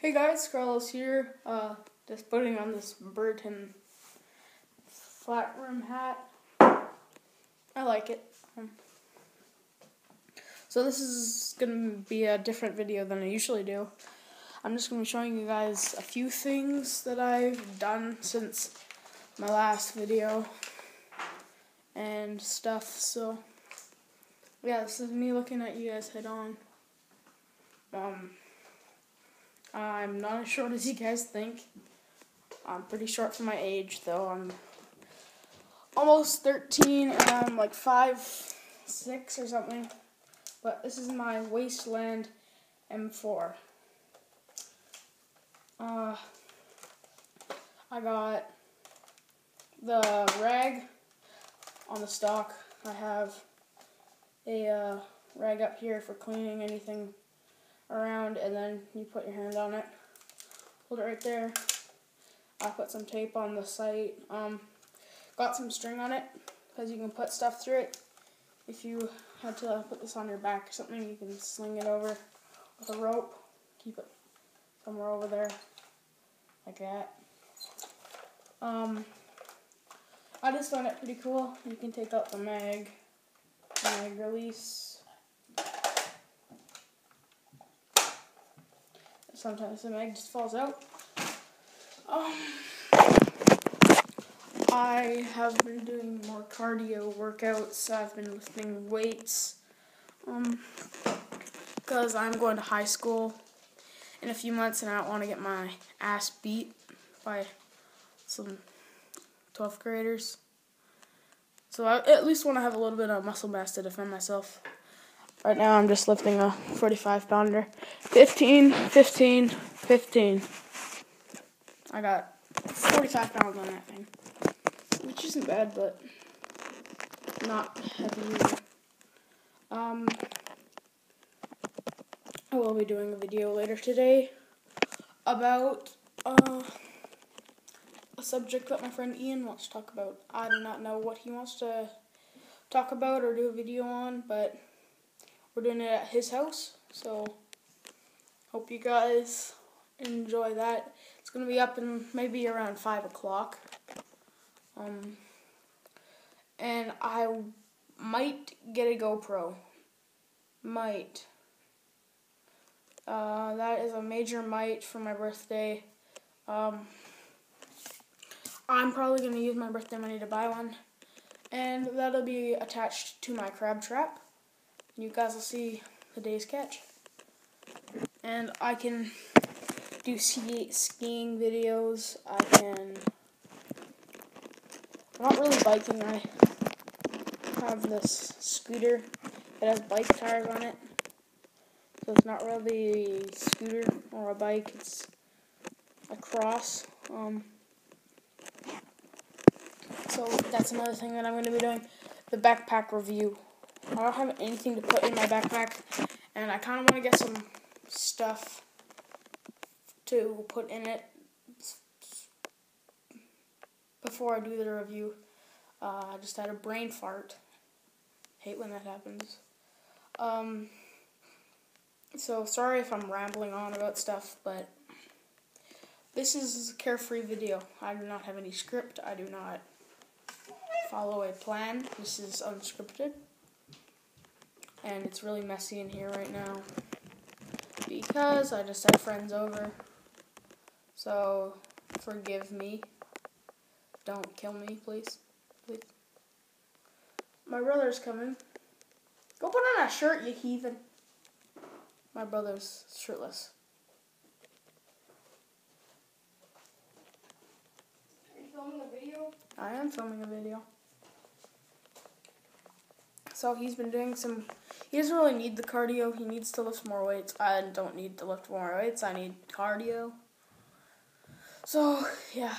Hey guys, Carlos here. Uh, just putting on this Burton flat rim hat. I like it. Um, so this is gonna be a different video than I usually do. I'm just gonna be showing you guys a few things that I've done since my last video and stuff. So yeah, this is me looking at you guys head on. Um. I'm not as short as you guys think. I'm pretty short for my age, though. I'm almost 13 and I'm like 5, 6 or something. But this is my Wasteland M4. Uh, I got the rag on the stock. I have a uh, rag up here for cleaning anything around and then you put your hand on it. Hold it right there. I put some tape on the sight. Um, got some string on it because you can put stuff through it. If you had to put this on your back or something, you can sling it over with a rope. Keep it somewhere over there like that. Um, I just found it pretty cool. You can take out the mag, mag release sometimes the mag just falls out. Um, I have been doing more cardio workouts. I've been lifting weights. Um, because I'm going to high school in a few months and I don't want to get my ass beat by some 12th graders. So I at least want to have a little bit of muscle mass to defend myself. Right now I'm just lifting a 45 pounder. 15, 15, 15. I got 45 pounds on that thing. Which isn't bad, but not heavy either. Um, I will be doing a video later today about uh, a subject that my friend Ian wants to talk about. I do not know what he wants to talk about or do a video on, but we're doing it at his house. So hope you guys enjoy that. It's gonna be up in maybe around five o'clock. Um, and I might get a GoPro. Might. Uh, that is a major might for my birthday. Um, I'm probably to use my birthday money to buy one. And that'll be attached to my crab trap you guys will see the day's catch. And I can do ski skiing videos. I can. I'm not really biking. I have this scooter that has bike tires on it. So it's not really a scooter or a bike. It's a cross. Um, so that's another thing that I'm going to be doing. The backpack review. I don't have anything to put in my backpack, and I kind of want to get some stuff to put in it before I do the review. Uh, I just had a brain fart. Hate when that happens. Um, so sorry if I'm rambling on about stuff, but this is a carefree video. I do not have any script. I do not follow a plan. This is unscripted and it's really messy in here right now because I just had friends over. So forgive me. Don't kill me, please. Please. My brother's coming. Go put on a shirt, you heathen. My brother's shirtless. Are you filming a video? I am filming a video. So he's been doing some. He doesn't really need the cardio. He needs to lift more weights. I don't need to lift more weights. I need cardio. So yeah,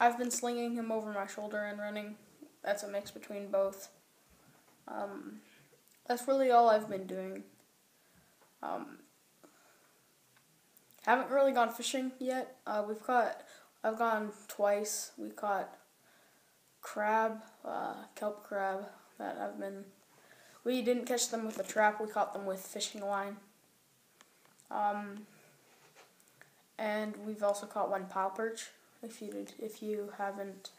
I've been slinging him over my shoulder and running. That's a mix between both. Um, that's really all I've been doing. Um, haven't really gone fishing yet. Uh, we've caught. I've gone twice. We caught crab, uh, kelp crab, that I've been. We didn't catch them with a trap. We caught them with fishing line. Um, and we've also caught one pile perch. If you did, if you haven't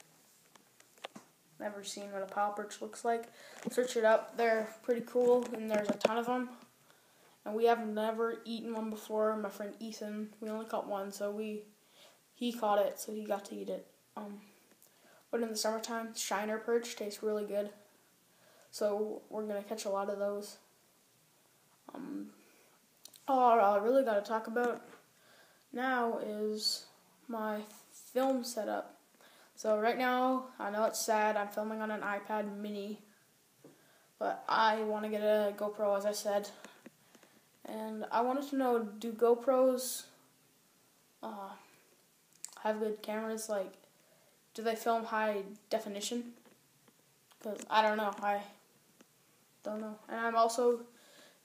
never seen what a pile perch looks like, search it up. They're pretty cool, and there's a ton of them. And we have never eaten one before. My friend Ethan, we only caught one, so we he caught it, so he got to eat it. Um, but in the summertime, shiner perch tastes really good. So we're gonna catch a lot of those. Um, all I really got to talk about now is my film setup. So right now, I know it's sad. I'm filming on an iPad Mini, but I want to get a GoPro, as I said. And I wanted to know, do GoPros uh, have good cameras? Like, do they film high definition? Because I don't know. I don't know. And I'm also,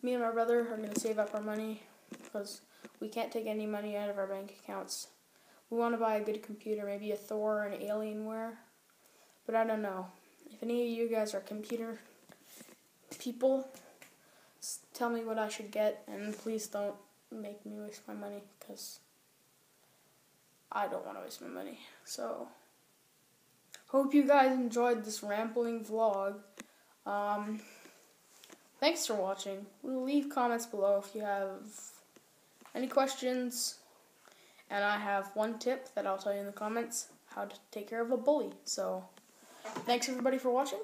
me and my brother are going to save up our money because we can't take any money out of our bank accounts. We want to buy a good computer, maybe a Thor or an Alienware. But I don't know. If any of you guys are computer people, tell me what I should get, and please don't make me waste my money because I don't want to waste my money. So, hope you guys enjoyed this rambling vlog. Um, thanks for watching. We'll leave comments below if you have any questions. And I have one tip that I'll tell you in the comments how to take care of a bully. So, thanks everybody for watching.